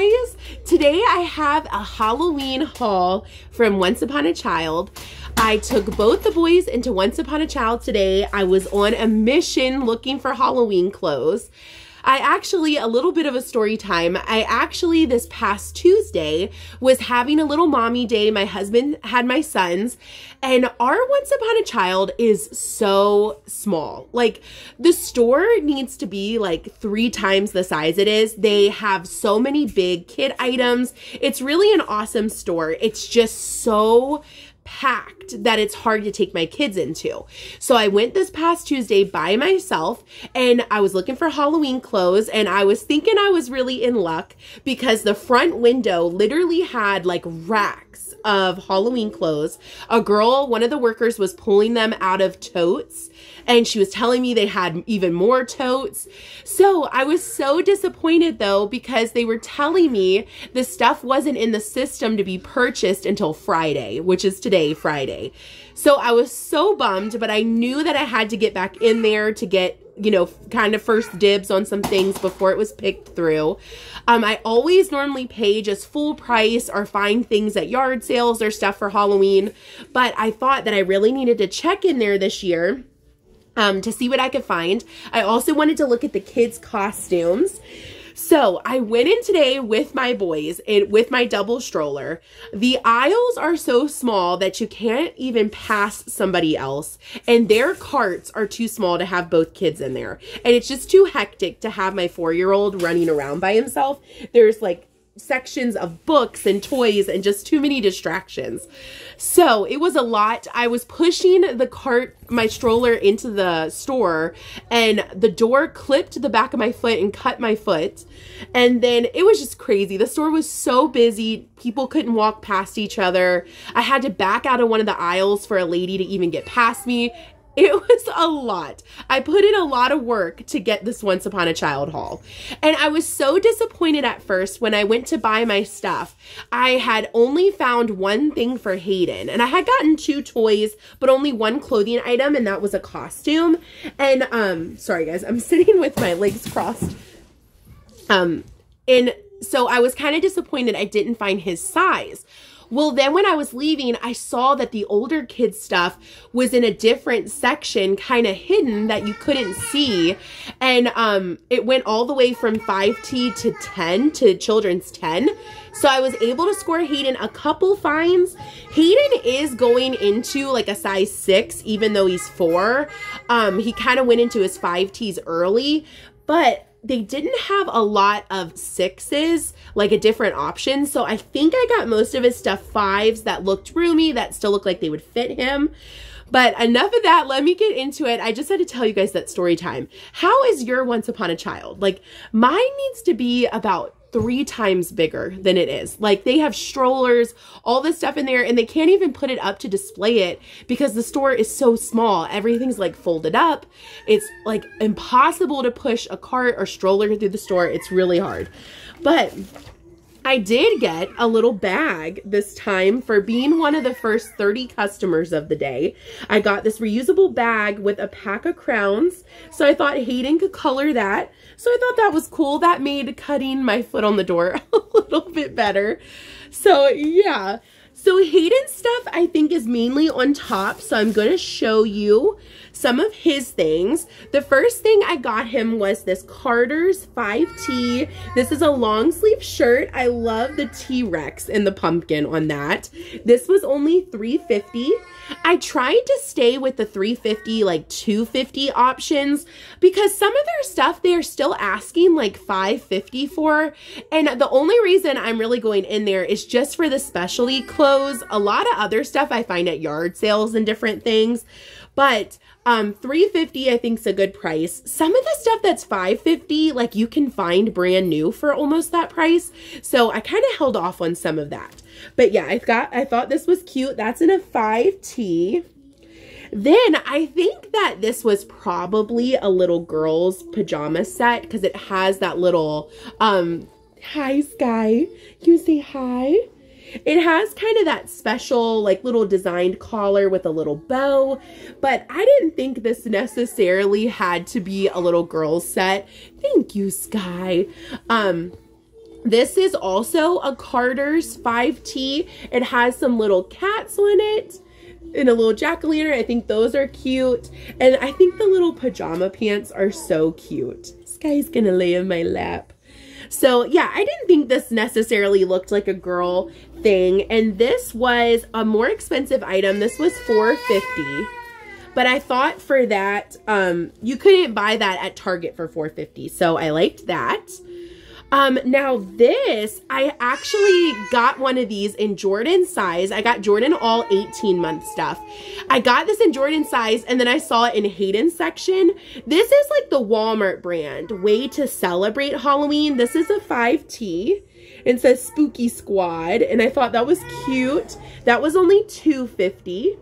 guys. Today I have a Halloween haul from Once Upon a Child. I took both the boys into Once Upon a Child today. I was on a mission looking for Halloween clothes. I actually, a little bit of a story time. I actually, this past Tuesday, was having a little mommy day. My husband had my sons, and our Once Upon a Child is so small. Like, the store needs to be like three times the size it is. They have so many big kid items. It's really an awesome store. It's just so packed that it's hard to take my kids into. So I went this past Tuesday by myself and I was looking for Halloween clothes and I was thinking I was really in luck because the front window literally had like racks of Halloween clothes. A girl, one of the workers was pulling them out of totes and she was telling me they had even more totes. So I was so disappointed though because they were telling me the stuff wasn't in the system to be purchased until Friday, which is today, Friday. So I was so bummed, but I knew that I had to get back in there to get you know, kind of first dibs on some things before it was picked through. Um, I always normally pay just full price or find things at yard sales or stuff for Halloween, but I thought that I really needed to check in there this year um, to see what I could find. I also wanted to look at the kids' costumes. So I went in today with my boys and with my double stroller. The aisles are so small that you can't even pass somebody else, and their carts are too small to have both kids in there. And it's just too hectic to have my four year old running around by himself. There's like sections of books and toys and just too many distractions. So it was a lot. I was pushing the cart, my stroller into the store and the door clipped the back of my foot and cut my foot. And then it was just crazy. The store was so busy. People couldn't walk past each other. I had to back out of one of the aisles for a lady to even get past me. It was a lot. I put in a lot of work to get this Once Upon a Child haul. And I was so disappointed at first when I went to buy my stuff. I had only found one thing for Hayden. And I had gotten two toys, but only one clothing item, and that was a costume. And, um, sorry guys, I'm sitting with my legs crossed. Um, and so I was kind of disappointed I didn't find his size. Well, then when I was leaving, I saw that the older kids stuff was in a different section, kind of hidden that you couldn't see. And um, it went all the way from 5T to 10 to children's 10. So I was able to score Hayden a couple fines. Hayden is going into like a size six, even though he's four. Um, he kind of went into his 5Ts early, but they didn't have a lot of sixes, like a different option. So I think I got most of his stuff fives that looked roomy, that still looked like they would fit him. But enough of that. Let me get into it. I just had to tell you guys that story time. How is your Once Upon a Child? Like, mine needs to be about three times bigger than it is. Like they have strollers, all this stuff in there, and they can't even put it up to display it because the store is so small. Everything's like folded up. It's like impossible to push a cart or stroller through the store. It's really hard. But I did get a little bag this time for being one of the first 30 customers of the day. I got this reusable bag with a pack of crowns. So I thought Hayden could color that. So I thought that was cool. That made cutting my foot on the door a little bit better. So yeah. So Hayden's stuff I think is mainly on top. So I'm going to show you some of his things. The first thing I got him was this Carter's 5T. This is a long sleeve shirt. I love the T-Rex and the pumpkin on that. This was only 350 I tried to stay with the 350 like 250 options because some of their stuff they're still asking like 550 for and the only reason I'm really going in there is just for the specialty clothes. A lot of other stuff I find at yard sales and different things. But um 350 I think is a good price. Some of the stuff that's 550 like you can find brand new for almost that price. So I kind of held off on some of that. But yeah, I got I thought this was cute. That's in a 5T. Then I think that this was probably a little girl's pajama set because it has that little um hi Sky. You say hi? It has kind of that special, like, little designed collar with a little bow, but I didn't think this necessarily had to be a little girl set. Thank you, Sky. Um, This is also a Carter's 5T. It has some little cats on it and a little jack-o'-lantern. I think those are cute. And I think the little pajama pants are so cute. Sky's gonna lay in my lap. So yeah, I didn't think this necessarily looked like a girl thing. And this was a more expensive item. This was 450 but I thought for that, um, you couldn't buy that at Target for 450 So I liked that. Um, now this, I actually got one of these in Jordan size. I got Jordan all 18 month stuff. I got this in Jordan size and then I saw it in Hayden section. This is like the Walmart brand, way to celebrate Halloween. This is a 5T. It says Spooky Squad and I thought that was cute. That was only 250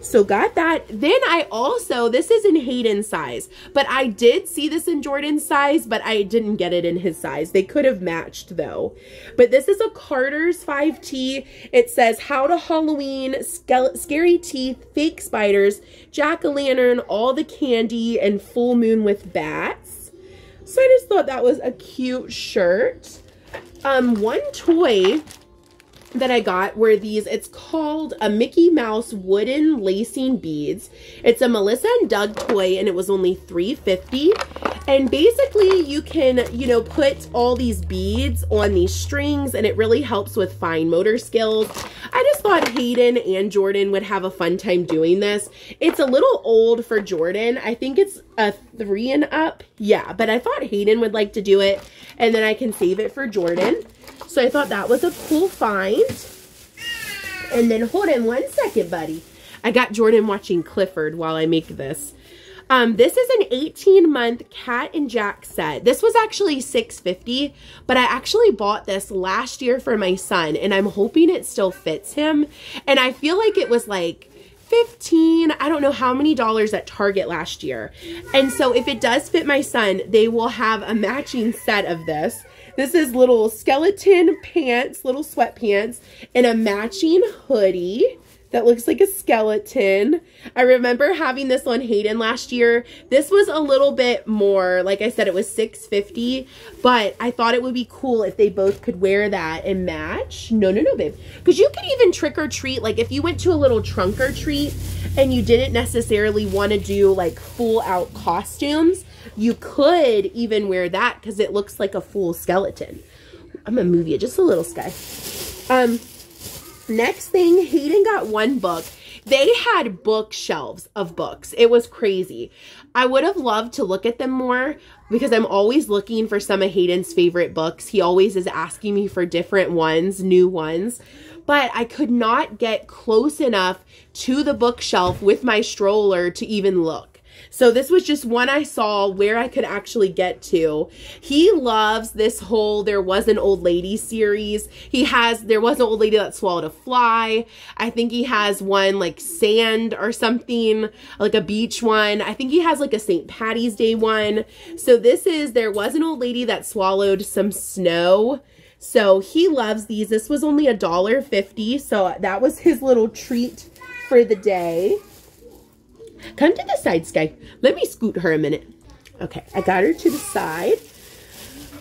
so got that. Then I also, this is in Hayden's size, but I did see this in Jordan's size, but I didn't get it in his size. They could have matched though. But this is a Carter's 5T. It says how to Halloween, scary teeth, fake spiders, jack-o'-lantern, all the candy, and full moon with bats. So I just thought that was a cute shirt. Um, one toy that I got were these, it's called a Mickey Mouse wooden lacing beads. It's a Melissa and Doug toy and it was only 350 And basically you can, you know, put all these beads on these strings and it really helps with fine motor skills. I just thought Hayden and Jordan would have a fun time doing this. It's a little old for Jordan. I think it's a three and up. Yeah, but I thought Hayden would like to do it and then I can save it for Jordan. So I thought that was a cool find. And then hold on one second, buddy. I got Jordan watching Clifford while I make this. Um, this is an 18 month cat and jack set. This was actually 650, but I actually bought this last year for my son and I'm hoping it still fits him. And I feel like it was like 15, I don't know how many dollars at Target last year. And so if it does fit my son, they will have a matching set of this. This is little skeleton pants, little sweatpants, and a matching hoodie that looks like a skeleton. I remember having this on Hayden last year. This was a little bit more, like I said, it was 650 but I thought it would be cool if they both could wear that and match. No, no, no, babe. Because you could even trick or treat, like if you went to a little trunk or treat and you didn't necessarily want to do like full out costumes, you could even wear that because it looks like a full skeleton. I'm gonna move you just a little, Sky. Um, next thing, Hayden got one book. They had bookshelves of books. It was crazy. I would have loved to look at them more because I'm always looking for some of Hayden's favorite books. He always is asking me for different ones, new ones. But I could not get close enough to the bookshelf with my stroller to even look. So this was just one I saw where I could actually get to. He loves this whole There Was an Old Lady series. He has There Was an Old Lady That Swallowed a Fly. I think he has one like Sand or something, like a beach one. I think he has like a St. Patty's Day one. So this is There Was an Old Lady That Swallowed Some Snow. So he loves these. This was only a dollar fifty. So that was his little treat for the day. Come to the side, Sky. Let me scoot her a minute. Okay, I got her to the side.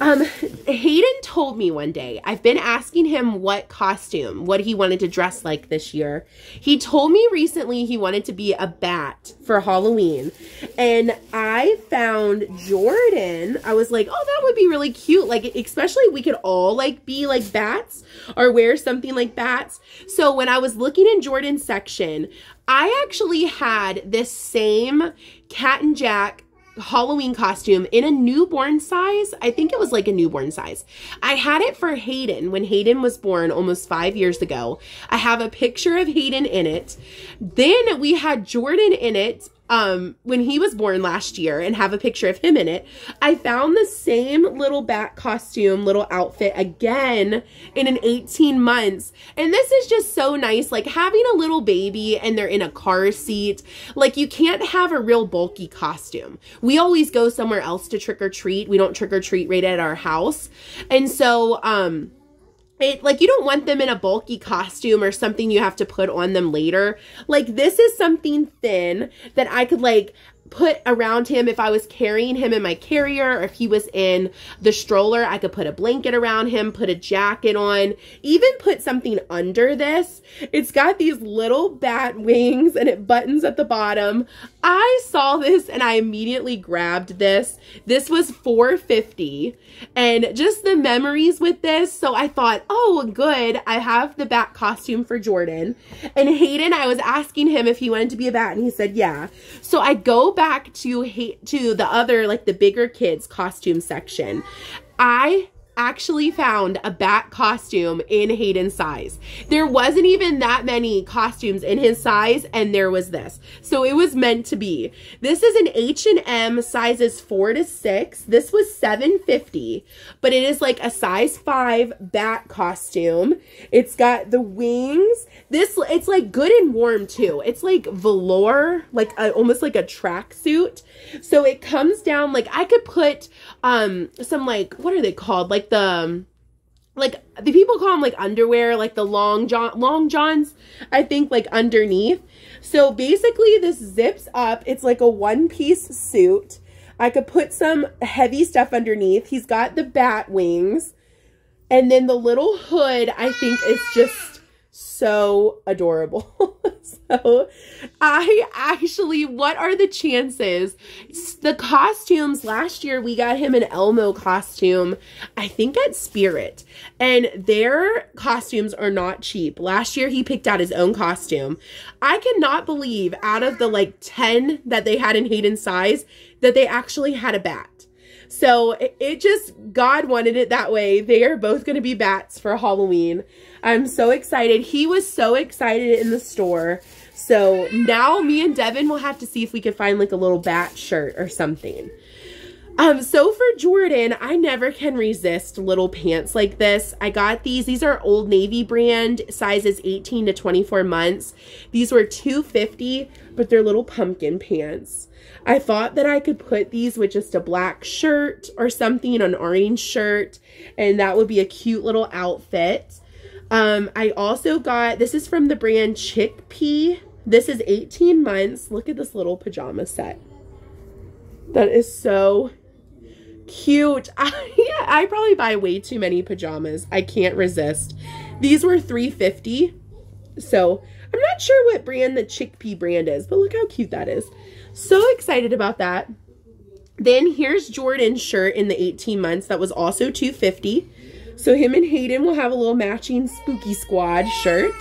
Um, Hayden told me one day, I've been asking him what costume, what he wanted to dress like this year. He told me recently he wanted to be a bat for Halloween. And I found Jordan. I was like, oh, that would be really cute. Like, especially we could all like be like bats or wear something like bats. So when I was looking in Jordan's section, I actually had this same Cat and Jack Halloween costume in a newborn size. I think it was like a newborn size. I had it for Hayden when Hayden was born almost five years ago. I have a picture of Hayden in it. Then we had Jordan in it um, when he was born last year and have a picture of him in it. I found the same little bat costume, little outfit again in an 18 months. And this is just so nice. Like having a little baby and they're in a car seat. Like you can't have a real bulky costume. We always go somewhere else to trick or treat. We don't trick or treat right at our house. And so, um, it like you don't want them in a bulky costume or something you have to put on them later. Like this is something thin that I could like put around him if I was carrying him in my carrier or if he was in the stroller, I could put a blanket around him, put a jacket on, even put something under this. It's got these little bat wings and it buttons at the bottom. I saw this and I immediately grabbed this. This was 450 and just the memories with this. So I thought, oh, good. I have the bat costume for Jordan. And Hayden, I was asking him if he wanted to be a bat and he said, yeah. So I go back to hate to the other like the bigger kids costume section. I actually found a bat costume in Hayden's size. There wasn't even that many costumes in his size and there was this. So it was meant to be. This is an H&M sizes 4 to 6. This was 750, but it is like a size 5 bat costume. It's got the wings. This it's like good and warm too. It's like velour, like a, almost like a tracksuit. So it comes down like I could put um some like what are they called? Like the um, like the people call them like underwear, like the long john long johns, I think like underneath. So basically this zips up. It's like a one piece suit. I could put some heavy stuff underneath. He's got the bat wings. And then the little hood, I think, is just so adorable. so I actually, what are the chances? The costumes, last year we got him an Elmo costume, I think at Spirit. And their costumes are not cheap. Last year he picked out his own costume. I cannot believe out of the like 10 that they had in Hayden's size that they actually had a bat. So it, just, God wanted it that way. They are both going to be bats for Halloween. I'm so excited. He was so excited in the store. So now me and Devin will have to see if we can find like a little bat shirt or something. Um, so for Jordan, I never can resist little pants like this. I got these. These are Old Navy brand, sizes 18 to 24 months. These were 250, but they're little pumpkin pants. I thought that I could put these with just a black shirt or something, an orange shirt, and that would be a cute little outfit. Um, I also got, this is from the brand Chickpea. This is 18 months. Look at this little pajama set. That is so cute. I, yeah, I probably buy way too many pajamas. I can't resist. These were 350 So I'm not sure what brand the chickpea brand is, but look how cute that is. So excited about that. Then here's Jordan's shirt in the 18 months. That was also 250 So him and Hayden will have a little matching Spooky Squad shirt.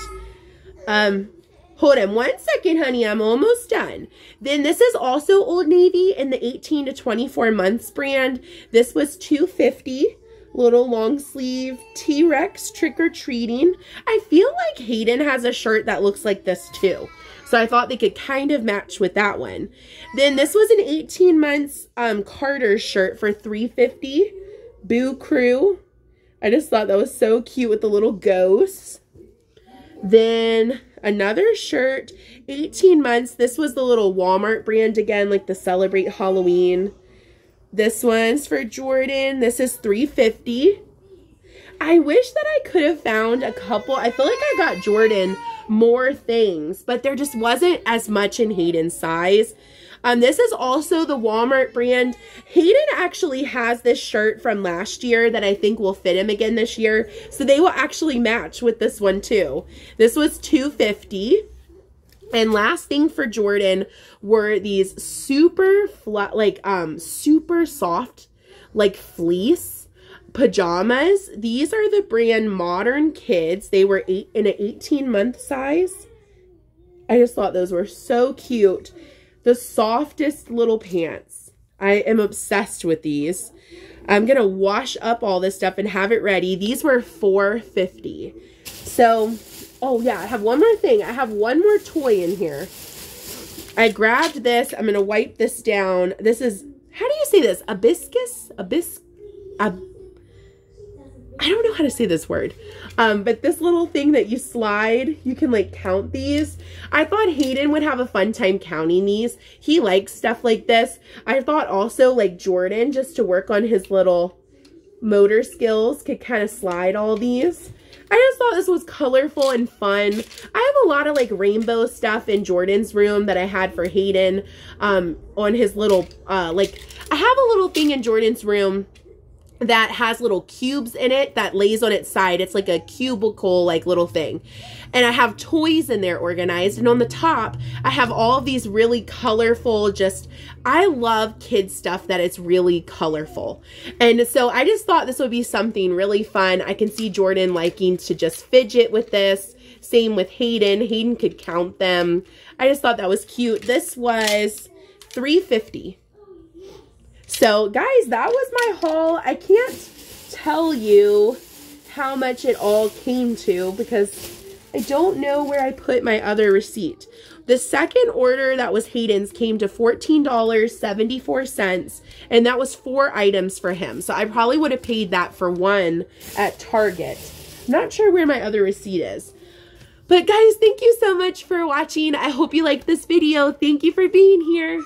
Um, Hold on one second, honey. I'm almost done. Then this is also Old Navy in the 18 to 24 months brand. This was 250 little long sleeve T-Rex trick-or-treating. I feel like Hayden has a shirt that looks like this too. So I thought they could kind of match with that one. Then this was an 18 months um, Carter shirt for 350 Boo Crew. I just thought that was so cute with the little ghosts. Then another shirt, 18 months. This was the little Walmart brand again, like the Celebrate Halloween. This one's for Jordan. This is 350 I wish that I could have found a couple. I feel like I got Jordan more things, but there just wasn't as much in Hayden's size. Um, this is also the Walmart brand. Hayden actually has this shirt from last year that I think will fit him again this year. So they will actually match with this one too. This was 250 and last thing for Jordan were these super flat, like um, super soft, like fleece pajamas. These are the brand Modern Kids. They were eight in an 18 month size. I just thought those were so cute the softest little pants. I am obsessed with these. I'm going to wash up all this stuff and have it ready. These were 450. So, oh yeah, I have one more thing. I have one more toy in here. I grabbed this. I'm going to wipe this down. This is, how do you say this? Abiscus? Abis, ab, I don't know how to say this word. Um, but this little thing that you slide, you can like count these. I thought Hayden would have a fun time counting these. He likes stuff like this. I thought also like Jordan just to work on his little motor skills could kind of slide all these. I just thought this was colorful and fun. I have a lot of like rainbow stuff in Jordan's room that I had for Hayden um, on his little, uh, like, I have a little thing in Jordan's room that has little cubes in it that lays on its side. It's like a cubicle like little thing. And I have toys in there organized. And on the top, I have all these really colorful, just, I love kid stuff that it's really colorful. And so I just thought this would be something really fun. I can see Jordan liking to just fidget with this. Same with Hayden. Hayden could count them. I just thought that was cute. This was 350 so guys, that was my haul. I can't tell you how much it all came to because I don't know where I put my other receipt. The second order that was Hayden's came to $14.74 and that was four items for him. So I probably would have paid that for one at Target. I'm not sure where my other receipt is. But guys, thank you so much for watching. I hope you liked this video. Thank you for being here.